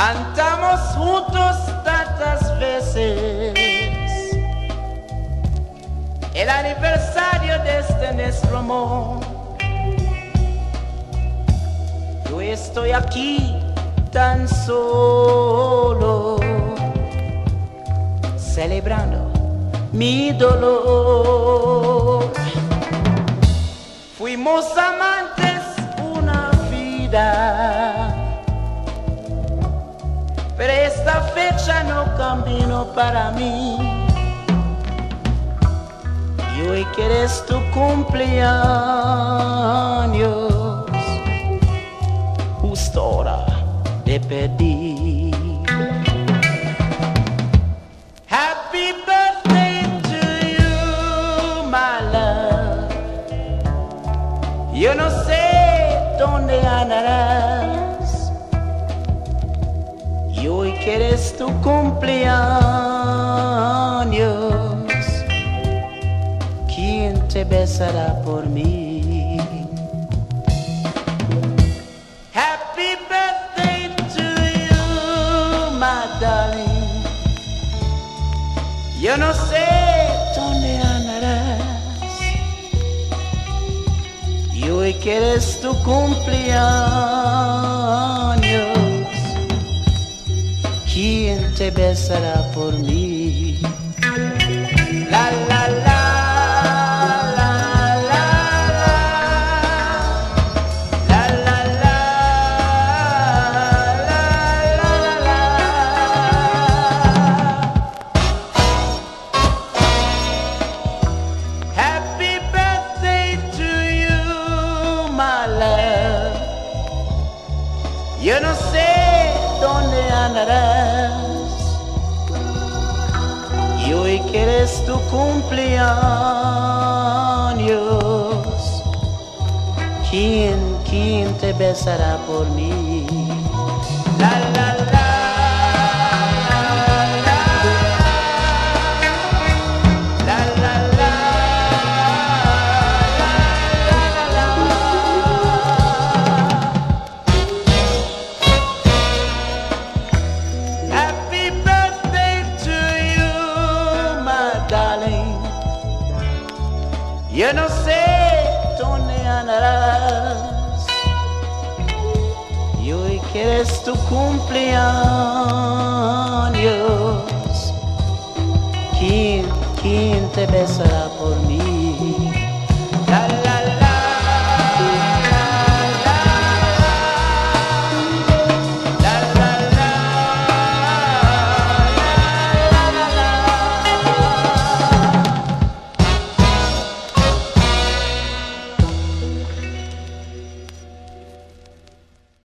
cantamos juntos tantas veces. El aniversario de este nuestro amor. Yo estoy aquí tan solo, celebrando mi dolor. Fuimos amantes una vida esta fecha no cambió para mí. Y hoy que eres tu cumpleaños, justo hora de pedir. Happy birthday to you, my love. Yo no sé dónde andarás. Que eres tu cumpleaños, ¿quién te besará por mí? Happy birthday to you, my darling. Yo no sé dónde andarás. Y hoy que eres tu cumpleaños, ¿quién te besará por mí? La la la. you, my love. Dónde andarás. Y hoy que eres tu cumpleaños, ¿quién, quién te besará por mí? La, la. La, Yo no sé dónde andarás. Y hoy que eres tu cumpleaños,